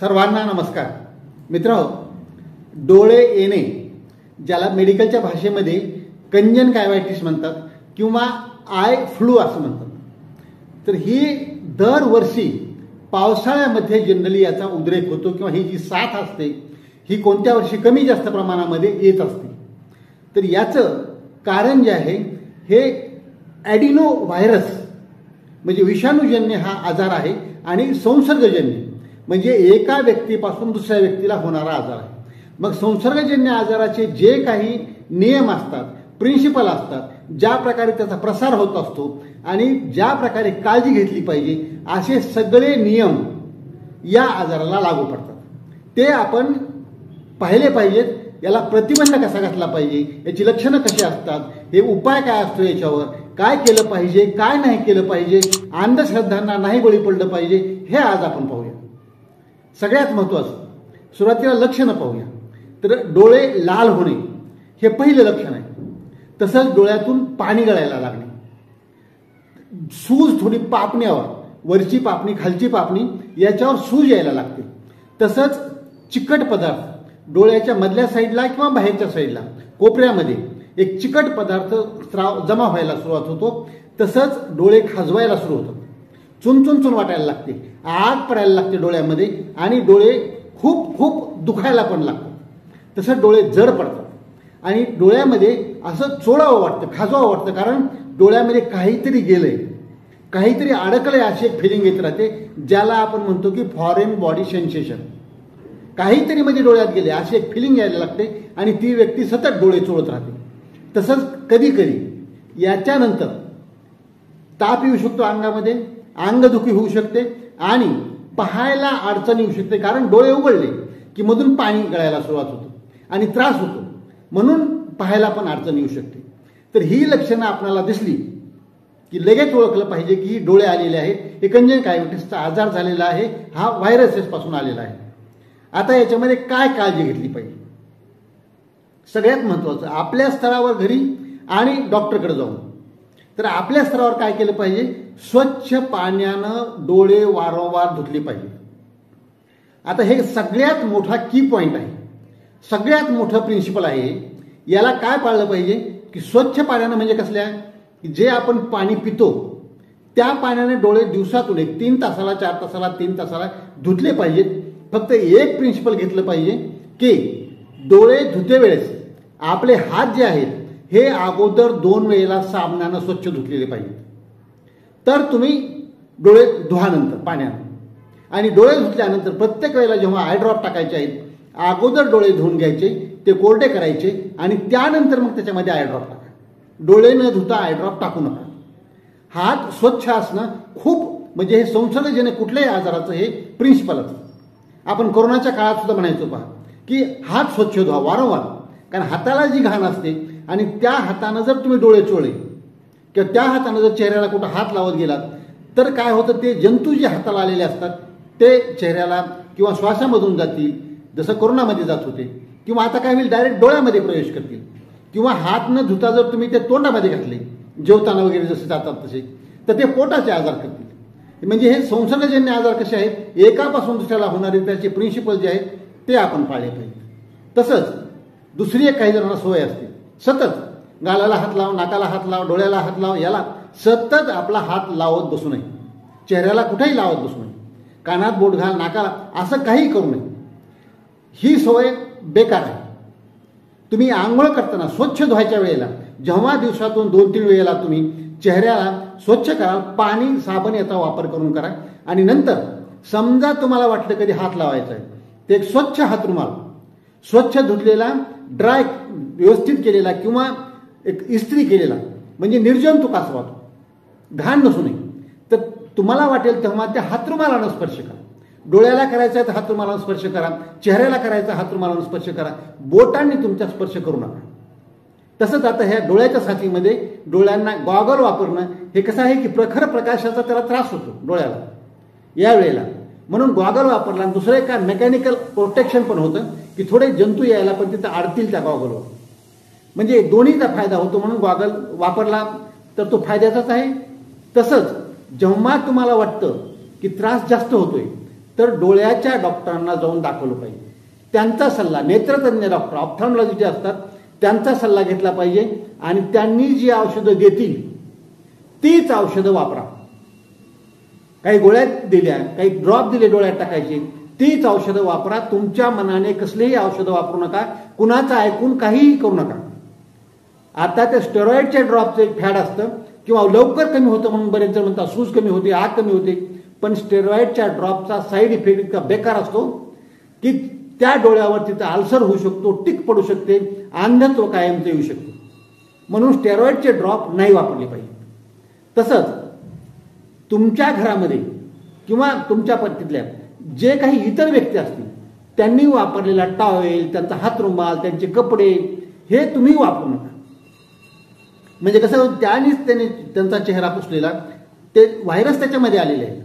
सर्वांना नमस्कार. मित्र डोळे येणे ज्याला मेडिकलच्या भाषेमध्ये कंजन कायवायटिस म्हणतात किंवा आय फ्लू असं म्हणतात. तर ही दरवर्षी पावसाळ्यामध्ये जनरली याचा उद्रेक होतो किंवा ही जी साथ असते ही कोणत्या वर्षी कमी जास्त प्रमाणामध्ये येत असते. तर याचं कारण जे आहे हे ॲडिनो व्हायरस म्हणजे विषाणूजन्य हा आजार आहे आणि संसर्गजन्य. म्हणजे एका व्यक्तीपासून दुसऱ्या व्यक्तीला होणारा आजार आहे. मग संसर्गजन्य आजाराचे जे काही नियम असतात प्रिन्सिपल असतात ज्या प्रकारे त्याचा प्रसार होत असतो आणि ज्या प्रकारे काळजी घेतली पाहिजे असे सगळे नियम या आजाराला लागू पडतात. ते आपण पाहिले पाहिजेत याला प्रतिबंध कसा घातला पाहिजे याची लक्षणं कशी असतात हे उपाय काय असतो याच्यावर काय केलं पाहिजे काय नाही केलं पाहिजे अंधश्रद्धांना नाही बळी पडलं पाहिजे हे आज आपण पाहूया. सगळ्यात महत्वाचं. सुरुवातीला लक्षणं पाहूया. तर डोळे लाल होणे हे पहिलं लक्षण आहे. तसंच डोळ्यातून पाणी गळायला लागणे. सूज थोडी पापण्यावर वरची पापणी खालची पापणी याच्यावर सूज यायला लागते. तसंच चिकट पदार्थ डोळ्याच्या मधल्या साईडला किंवा बाहेरच्या साईडला कोपऱ्यामध्ये एक चिकट पदार्थ स्त्राव जमा व्हायला सुरुवात होतो. तसंच डोळे खाजवायला सुरू होतात. चुन चुन चुन वाटायला लागते. आग पडायला लागते डोळ्यामध्ये आणि डोळे खूप खूप दुखायला पण लागतात. तसं डोळे जड पडतात. आणि डोळ्यामध्ये असं चोळावं वाटतं खाजवावं वाटतं कारण डोळ्यामध्ये काहीतरी गेलंय. काहीतरी अडकलंय अशी एक फिलिंग येत राहते ज्याला आपण म्हणतो की फॉरेन बॉडी सेन्सेशन काहीतरी म्हणजे डोळ्यात गेले अशी एक फिलिंग यायला लागते आणि ती व्यक्ती सतत डोळे चोळत राहते. तसंच कधी कधी याच्यानंतर ताप येऊ शकतो अंगामध्ये अंगदुखी होऊ शकते आणि पाहायला अडचण येऊ शकते. कारण डोळे उघडले की मधून पाणी गळायला सुरुवात होतो आणि त्रास होतो. म्हणून पाहायला पण अडचण येऊ शकते. तर ही लक्षणं आपल्याला दिसली की लगेच ओळखलं पाहिजे की डोळे आलेले आहेत. एकंजन कायबिटिसचा आजार झालेला आहे. हा व्हायरसेसपासून आलेला आहे. आता याच्यामध्ये काय काळजी घेतली पाहिजे? सगळ्यात महत्वाचं आपल्या स्तरावर घरी आणि डॉक्टरकडे जाऊन. तर आपल्या स्तरावर काय केलं पाहिजे? स्वच्छ पाण्यानं डोळे वारंवार धुतले पाहिजे. आता हे सगळ्यात मोठा की पॉइंट आहे. सगळ्यात मोठं प्रिन्सिपल आहे. याला काय पाळलं पाहिजे? की स्वच्छ पाण्यानं म्हणजे कसल्या? जे आपण पाणी पितो त्या पाण्याने डोळे दिवसातून एक तीन तासाला चार तासाला तीन तासाला धुतले पाहिजेत. फक्त एक प्रिन्सिपल घेतलं पाहिजे की डोळे धुते वेळेस आपले हात जे आहेत हे अगोदर दोन वेळेला साबणानं स्वच्छ धुतलेले पाहिजे. तर तुम्ही डोळे धुवानंतर पाण्यानं. आणि डोळे धुतल्यानंतर प्रत्येक वेळेला जेव्हा आयड्रॉप टाकायचे आहेत अगोदर डोळे धुवून घ्यायचे ते कोरडे करायचे आणि त्यानंतर मग त्याच्यामध्ये आयड्रॉप टाका. डोळे न धुता आयड्रॉप टाकू नका. हात स्वच्छ असणं खूप म्हणजे हे संसर्गजन्य कुठल्याही आजाराचं हे प्रिन्सिपल असतं. आपण कोरोनाच्या काळात सुद्धा म्हणायचो पहा की हात स्वच्छ धुवा वारंवार. कारण हाताला जी घाण असते आणि त्या हातानं जर तुम्ही डोळे चोळले किंवा त्या हातानं जर चेहऱ्याला कुठं हात लावत गेलात तर काय होतं ते जंतू जे हाताला आलेले असतात ते चेहऱ्याला किंवा श्वासामधून जातील जसं कोरोनामध्ये जात होते किंवा आता काय होईल डायरेक्ट डोळ्यामध्ये प्रवेश करतील. किंवा हात न धुता जर तुम्ही ते तोंडामध्ये घातले जेवताना वगैरे जसे जातात तसे तर ते पोटाचे आजार करतील. म्हणजे हे संसर्गजन्य आजार कसे आहेत एकापासून दुसऱ्याला होणारे त्याचे प्रिन्सिपल जे आहेत ते आपण पाळले पाहिजे तसंच दुसरी एक काही जणांना सोय असते. सतत. गालाला हात लाव नाकाला हात लाव डोळ्याला हात लाव याला सतत आपला हात लावत बसू नये. चेहऱ्याला कुठेही लावत बसू नये. कानात बोट घाल नाकाला असं काही करू नये. ही सवय बेकार आहे. तुम्ही आंघोळ करताना स्वच्छ धुवायच्या वेळेला जेव्हा दिवसातून दोन तीन वेळेला तुम्ही चेहऱ्याला स्वच्छ करा पाणी साबण याचा वापर करून करा. आणि नंतर समजा तुम्हाला वाटलं कधी हात लावायचा आहे ते एक स्वच्छ हात रुमाल. स्वच्छ धुतलेला ड्राय व्यवस्थित केलेला किंवा एक इस्त्री केलेला म्हणजे निर्जंतुक असावा तो घाण नसू नये. तर तुम्हाला वाटेल तेव्हा त्या हातरुमालानं स्पर्श करा. डोळ्याला करायचा तर हातरुमालानं स्पर्श करा. चेहऱ्याला करायचा हातरुमालानं स्पर्श करा. बोटांनी तुमच्या स्पर्श करू नका. तसंच आता ह्या डोळ्याच्या साथीमध्ये डोळ्यांना गॉगल वापरणं हे कसं आहे की प्रखर प्रकाशाचा त्याला त्रास होतो डोळ्याला. या वेळेला. म्हणून गॉगल वापरला आणि दुसरं एका मेकॅनिकल प्रोटेक्शन पण होतं की थोडे जंतू यायला पण तिथं अडतील त्या गॉगलवर. म्हणजे दोन्हीचा फायदा होतो म्हणून गॉगल वापरला तर तो फायद्याचाच आहे. तसंच जेव्हा तुम्हाला वाटतं की त्रास जास्त होतोय तर डोळ्याच्या डॉक्टरांना जाऊन दाखवलं पाहिजे. त्यांचा सल्ला नेत्रतज्ञ डॉक्टर ऑप्थॉमॉलॉजी जे असतात त्यांचा सल्ला घेतला पाहिजे आणि त्यांनी जी औषधं देतील तीच औषधं वापरा. काही गोळ्या दिल्या काही ड्रॉप दिले डोळ्यात टाकायचे तीच औषधं वापरा. तुमच्या मनाने कसलीही औषधं वापरू नका कुणाचं ऐकून काहीही करू नका. आता त्या स्टेरॉइडच्या ड्रॉपचं एक फॅड असतं. किंवा लवकर कमी होतं म्हणून बरेच जण म्हणतात सूज कमी होते आग कमी होते. पण स्टेरॉइडच्या ड्रॉपचा साईड इफेक्ट इतका बेकार असतो की त्या डोळ्यावर तिथं आल्सर होऊ शकतो टिक पडू शकते अंधत्व कायमचं येऊ शकते. म्हणून स्टेरॉइडचे ड्रॉप नाही वापरले पाहिजे. तसंच तुमच्या घरामध्ये किंवा तुमच्या पद्धतीतल्या जे काही इतर व्यक्ती असतील त्यांनी वापरलेला टॉवेल त्यांचा हातरुमाल त्यांचे कपडे हे तुम्ही वापरू नका. म्हणजे कसं त्यानेच त्याने त्यांचा चेहरा पुसलेला. ते व्हायरस त्याच्यामध्ये आलेले आहे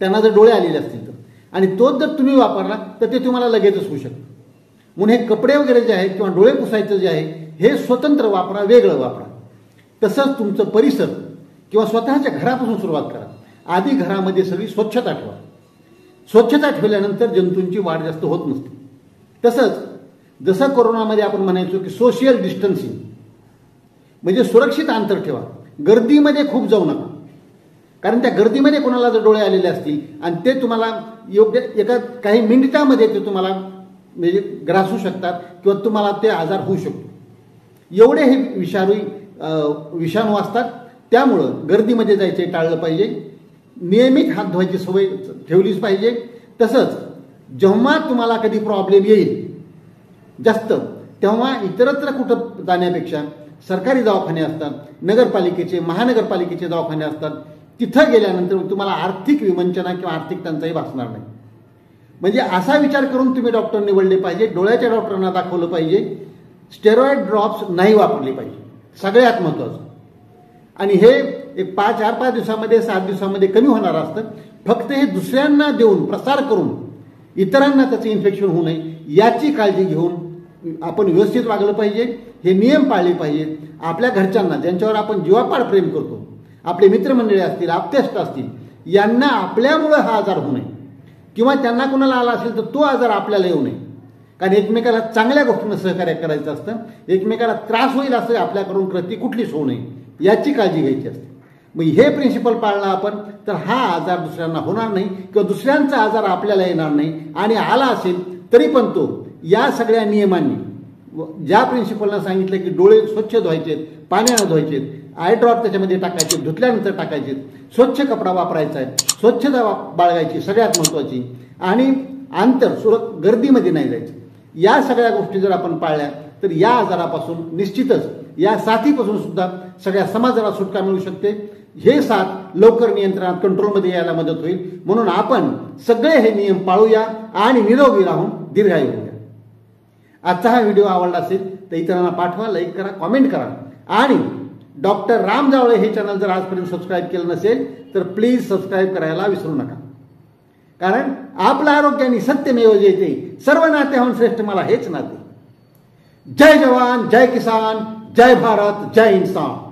त्यांना जर डोळे आलेले असतील तर. आणि तोच जर तुम्ही वापरला तर ते तुम्हाला लगेचच होऊ शकतं. म्हणून हे कपडे वगैरे जे आहेत किंवा डोळे पुसायचं जे आहे हे स्वतंत्र वापरा वेगळं वापरा. तसंच तुमचं परिसर किंवा स्वतःच्या घरापासून सुरुवात करा. आधी घरामध्ये सगळी स्वच्छता ठेवा. स्वच्छता ठेवल्यानंतर जंतूंची वाढ जास्त होत नसते. तसंच जसं कोरोनामध्ये आपण म्हणायचो की सोशियल डिस्टन्सिंग म्हणजे सुरक्षित अंतर ठेवा. गर्दीमध्ये खूप जाऊ नका. कारण त्या गर्दीमध्ये कोणाला जर डोळे आलेले असतील आणि ते तुम्हाला योग्य एका काही मिनिटामध्ये ते तुम्हाला म्हणजे ग्रासू शकतात किंवा तुम्हाला ते आजार होऊ शकतो. एवढे हे विषाणू विषाणू असतात. त्यामुळं गर्दीमध्ये जायचे टाळलं पाहिजे. नियमित हात धुवायची सवय ठेवलीच पाहिजे. तसंच जेव्हा तुम्हाला कधी प्रॉब्लेम येईल जास्त तेव्हा इतरत्र कुठं जाण्यापेक्षा सरकारी दवाखाने असतात नगरपालिकेचे महानगरपालिकेचे दवाखाने असतात. तिथं गेल्यानंतर तुम्हाला आर्थिक विवंचना किंवा आर्थिक टंचाई भासणार नाही. म्हणजे असा विचार करून तुम्ही डॉक्टर निवडले पाहिजे डोळ्याच्या डॉक्टरांना दाखवलं पाहिजे स्टेरॉइड ड्रॉप्स नाही वापरले पाहिजे. सगळ्यात महत्वाचं. आणि हे एक पाच चार पाच दिवसामध्ये सात दिवसामध्ये कमी होणार असतं. फक्त हे दुसऱ्यांना देऊन प्रसार करून इतरांना त्याचं इन्फेक्शन होऊ नये याची काळजी घेऊन आपण व्यवस्थित वागलं पाहिजे. हे नियम पाळले पाहिजेत. आपल्या घरच्यांना ज्यांच्यावर आपण जीवापाड प्रेम करतो आपले मित्रमंडळी असतील आप्तेष्ट असतील यांना आपल्यामुळं हा आजार होऊ नये. किंवा त्यांना कोणाला आला असेल तर तो आजार आपल्याला येऊ नये. कारण एकमेकाला चांगल्या गोष्टीनं सहकार्य करायचं असतं. एकमेकाला त्रास होईल असं आपल्याकडून कृती कुठलीच होऊ नये. याची काळजी घ्यायची असते. मग हे प्रिन्सिपल पाळला आपण तर हा आजार दुसऱ्यांना होणार नाही किंवा दुसऱ्यांचा आजार आपल्याला येणार नाही. आणि आला असेल तरी पण तो या सगळ्या नियमांनी ज्या प्रिन्सिपलला सांगितलं की डोळे स्वच्छ धुवायचेत पाण्यानं धुवायचेत आय ड्रॉप त्याच्यामध्ये टाकायचे धुतल्यानंतर टाकायचे स्वच्छ कपडा वापरायचा आहे स्वच्छता बाळगायची सगळ्यात महत्वाची. आणि अंतर सुर गर्दीमध्ये नाही जायचं. या सगळ्या गोष्टी जर आपण पाळल्या तर या आजारापासून निश्चितच या साथीपासून सुद्धा सगळ्या समाजाला सुटका मिळू शकते. हे साथ लवकर नियंत्रणात कंट्रोलमध्ये यायला मदत होईल. म्हणून आपण सगळे हे नियम पाळूया आणि निरोगी राहून दीर्घायू. आजचा हा व्हिडिओ आवडला असेल तर इतरांना पाठवा लाईक करा कॉमेंट करा. आणि डॉक्टर राम जावळे हे चॅनल जर आजपर्यंत सबस्क्राईब केलं नसेल तर प्लीज सबस्क्राईब करायला विसरू नका. कारण आपलं आरोग्याने सत्यमेव जयते सर्व नात्याहून श्रेष्ठ मला हेच नाते. जय जवान जय किसान जय भारत जय इन्सान